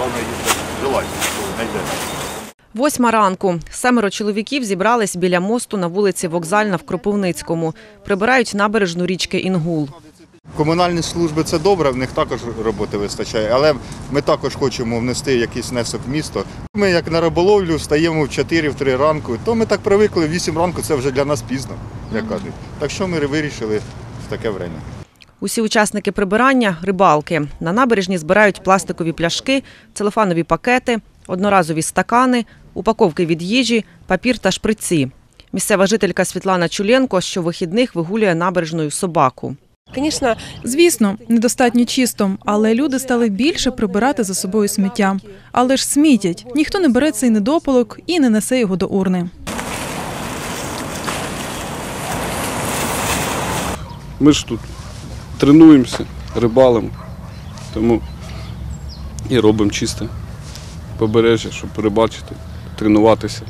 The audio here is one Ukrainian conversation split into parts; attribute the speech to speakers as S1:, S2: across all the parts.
S1: Головне їсти желати, не йде.
S2: Восьма ранку. Семеро чоловіків зібрались біля мосту на вулиці Вокзальна в Кропивницькому. Прибирають набережну річки Інгул.
S1: Комунальні служби це добре, в них також роботи вистачає, але ми також хочемо внести якийсь внесок в місто. Ми як на риболовлю встаємо в 4-3 ранку, то ми так привикли, в 8 ранку це вже для нас пізно, як кажуть. Так що ми вирішили в таке время.
S2: Усі учасники прибирання рибалки. На набережні збирають пластикові пляшки, целофанові пакети, одноразові стакани, упаковки від їжі, папір та шприці. Місцева жителька Світлана Чуленко щовихідних вигулює набережною собаку.
S3: Звісно,
S4: Звісно, недостатньо чисто, але люди стали більше прибирати за собою сміття. Але ж смітять. Ніхто не бере цей недопалок і не несе його до урни.
S5: Ми ж тут тренуємося, рибалимо, тому і робимо чисте побережжя, щоб рибачити, тренуватися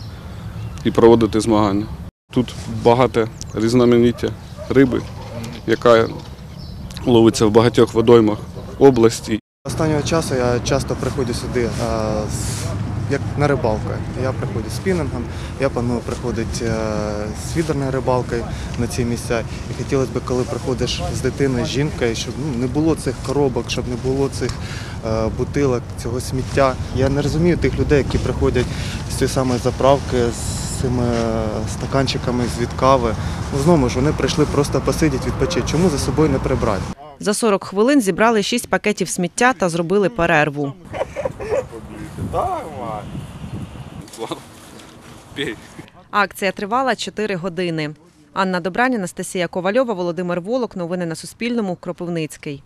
S5: і проводити змагання. Тут багато різноманіття риби, яка ловиться в багатьох водоймах області.
S6: Останнього часу я часто приходжу сюди з- як на рибалку. Я приходжу з спінингом, я планую приходити е, з фідерною рибалкою на ці місця. І хотілося б, коли приходиш з дитиною, з жінкою, щоб ну, не було цих коробок, щоб не було цих е, бутилок, цього сміття. Я не розумію тих людей, які приходять з цієї самої заправки з цими е, стаканчиками з-від кави. Ну, знову ж вони прийшли просто посидіти, відпочити. Чому за собою не прибрати?
S2: За 40 хвилин зібрали 6 пакетів сміття та зробили перерву.
S5: Пей.
S2: Акція тривала 4 години. Анна Добрані, Анастасія Ковальова, Володимир Волок. Новини на Суспільному. Кропивницький.